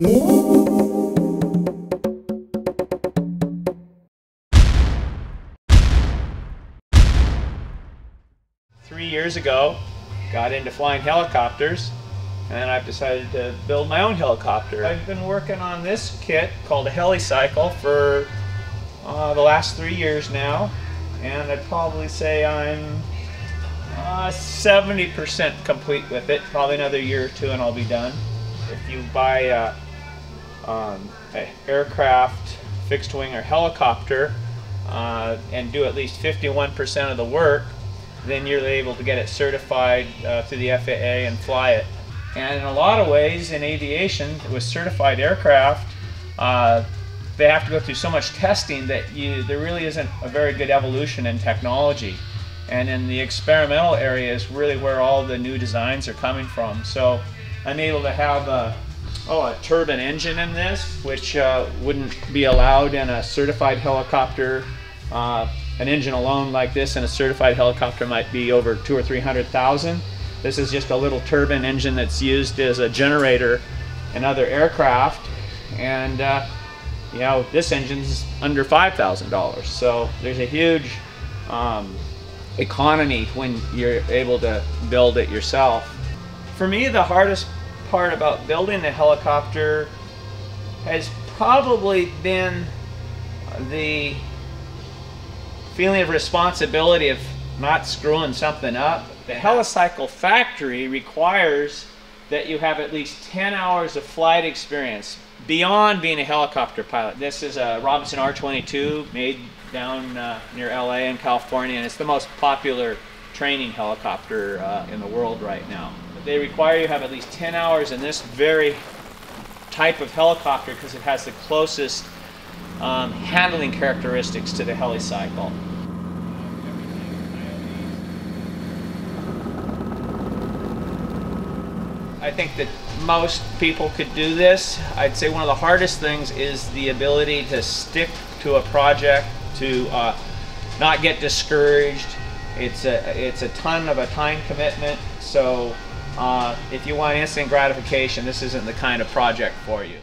Three years ago, got into flying helicopters, and I've decided to build my own helicopter. I've been working on this kit called a Helicycle for uh, the last three years now, and I'd probably say I'm 70% uh, complete with it. Probably another year or two and I'll be done. If you buy um, aircraft, fixed wing or helicopter uh, and do at least 51% of the work, then you're able to get it certified uh, through the FAA and fly it. And in a lot of ways in aviation, with certified aircraft, uh, they have to go through so much testing that you, there really isn't a very good evolution in technology. And in the experimental area is really where all the new designs are coming from. So I'm able to have a, oh, a turbine engine in this, which uh, wouldn't be allowed in a certified helicopter. Uh, an engine alone like this in a certified helicopter might be over two or three hundred thousand. This is just a little turbine engine that's used as a generator in other aircraft. And uh, you know, this engine's under $5,000. So there's a huge um, economy when you're able to build it yourself. For me, the hardest part about building the helicopter has probably been the feeling of responsibility of not screwing something up. The Helicycle factory requires that you have at least 10 hours of flight experience beyond being a helicopter pilot. This is a Robinson R-22 made down uh, near LA in California, and it's the most popular training helicopter uh, in the world right now. They require you have at least 10 hours in this very type of helicopter because it has the closest um, handling characteristics to the helicycle. I think that most people could do this. I'd say one of the hardest things is the ability to stick to a project, to uh, not get discouraged. It's a, it's a ton of a time commitment. So uh, if you want instant gratification, this isn't the kind of project for you.